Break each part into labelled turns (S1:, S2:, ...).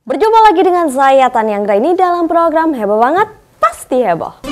S1: Berjumpa lagi dengan saya Tania Anggraini dalam program Heboh Banget, Pasti Heboh.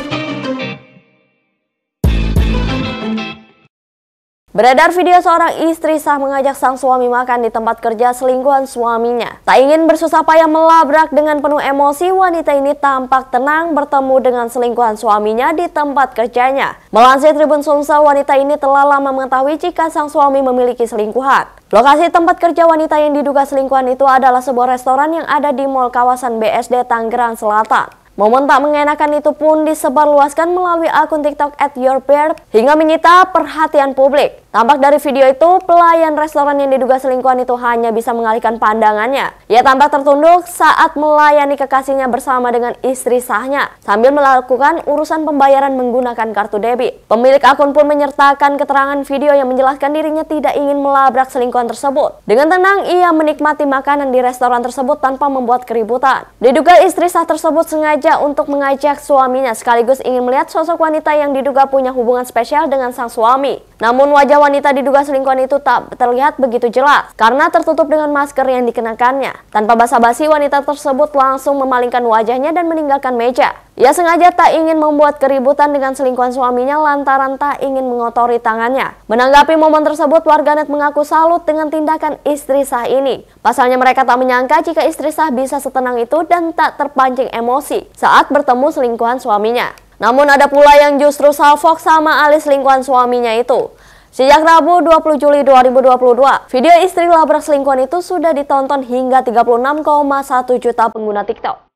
S1: Beredar video seorang istri sah mengajak sang suami makan di tempat kerja selingkuhan suaminya. Tak ingin bersusah payah melabrak dengan penuh emosi, wanita ini tampak tenang bertemu dengan selingkuhan suaminya di tempat kerjanya. Melansir Tribun Sumsel, wanita ini telah lama mengetahui jika sang suami memiliki selingkuhan. Lokasi tempat kerja wanita yang diduga selingkuhan itu adalah sebuah restoran yang ada di Mall kawasan BSD Tangerang Selatan. Momen tak mengenakan itu pun disebarluaskan melalui akun TikTok at Your hingga menyita perhatian publik. Tampak dari video itu, pelayan restoran yang diduga selingkuhan itu hanya bisa mengalihkan pandangannya. Ia tampak tertunduk saat melayani kekasihnya bersama dengan istri sahnya, sambil melakukan urusan pembayaran menggunakan kartu debit. Pemilik akun pun menyertakan keterangan video yang menjelaskan dirinya tidak ingin melabrak selingkuhan tersebut. Dengan tenang, ia menikmati makanan di restoran tersebut tanpa membuat keributan. Diduga istri sah tersebut sengaja untuk mengajak suaminya sekaligus ingin melihat sosok wanita yang diduga punya hubungan spesial dengan sang suami. Namun wanita diduga selingkuhan itu tak terlihat begitu jelas karena tertutup dengan masker yang dikenakannya. Tanpa basa-basi wanita tersebut langsung memalingkan wajahnya dan meninggalkan meja. Ia sengaja tak ingin membuat keributan dengan selingkuhan suaminya lantaran tak ingin mengotori tangannya. Menanggapi momen tersebut, warganet mengaku salut dengan tindakan istri sah ini. Pasalnya mereka tak menyangka jika istri sah bisa setenang itu dan tak terpancing emosi saat bertemu selingkuhan suaminya. Namun ada pula yang justru salfok sama alis lingkungan suaminya itu. Sejak Rabu 20 Juli 2022, video istri labrak selingkuhan itu sudah ditonton hingga 36,1 juta pengguna TikTok.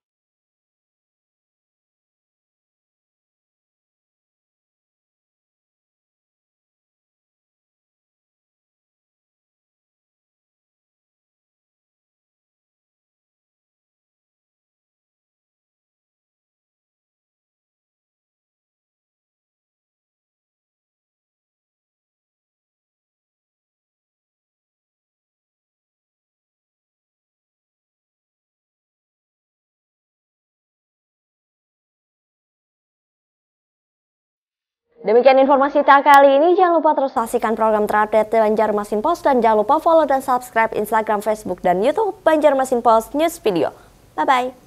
S1: Demikian informasi kita kali ini. Jangan lupa terus saksikan program terupdate Banjarmasin Post dan jangan lupa follow dan subscribe Instagram, Facebook, dan YouTube Banjarmasin Post News Video. Bye-bye.